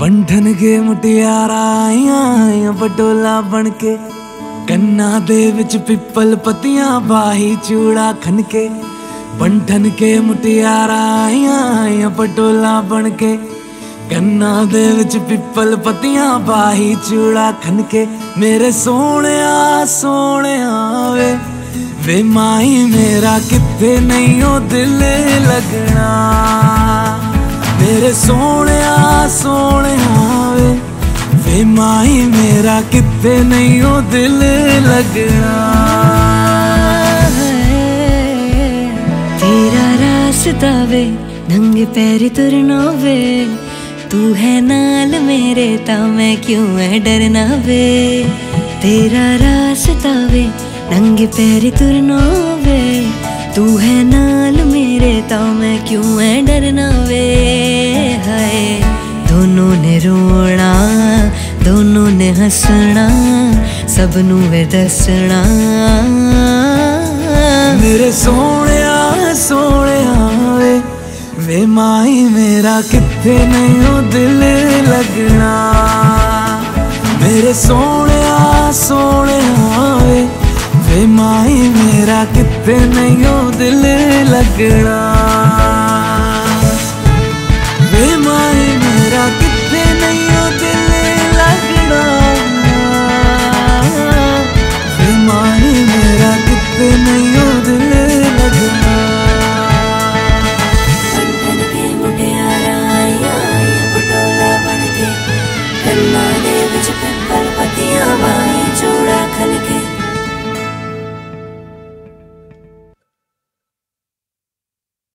ਬੰਧਨ ਕੇ ਮੁਟਿਆਰਾ ਆਈਆਂ ਬਟੋਲਾ ਬਣ ਕੇ ਕੰਨਾਂ ਦੇ ਵਿੱਚ ਪਿੱਪਲ ਪੱਤੀਆਂ ਬਾਹੀ ਚੂੜਾ ਖਨ ਕੇ ਬੰਧਨ ਕੇ ਮੁਟਿਆਰਾ ਆਈਆਂ ਬਟੋਲਾ ਬਣ ਕੇ ਕੰਨਾਂ ਦੇ ਵਿੱਚ ਪਿੱਪਲ ਪੱਤੀਆਂ ਬਾਹੀ ਚੂੜਾ ਖਨ ਕੇ ਮੇਰੇ ਸੋਹਣਿਆ ਸੋਹਣਿਆ ਵੇ ਵੇ ਮਾਈ ਮੇਰਾ ਕਿੱਥੇ ਨਹੀਂ ਉਹ ਦਿਲ ਲੱਗਣਾ ਮੇਰੇ ਸੋਹਣਿਆ ਸੋਹਣਿਆ ਵੇ ਵੇ ਮਾਈ ਮੇਰਾ ਕਿੱਥੇ ਨਹੀਂ ਉਹ ਦਿਲ ਲੱਗਣਾ तेरा रास्ता वे नंगे पैर तुरना वे तू है नाल मेरे ता मैं क्यों है डरना वे तेरा रास्ता वे नंगे पैर तुरना वे तू है नाल मेरे ता मैं क्यों है डरना वे हाय ਦੋਨੋਂ ਨੇ ਰੋਣਾ ਦੋਨੋਂ ਨੇ ਹੱਸਣਾ ਸਭ ਨੂੰ ਇਹ ਦੱਸਣਾ ਮੇਰੇ ਸੋਹਣਿਆ ਸੋਹਣਿਆ ਵੇ ਵੇ ਮਾਈ ਮੇਰਾ ਕਿੱਥੇ ਨਹੀਂ ਉਹ ਦਿਲ ਲੱਗਣਾ ਮੇਰੇ ਸੋਹਣਿਆ ਸੋਹਣਿਆ ਵੇ ਵੇ ਮਾਈ ਮੇਰਾ ਕਿੱਥੇ ਨਹੀਂ ਉਹ ਦਿਲ ਲੱਗਣਾ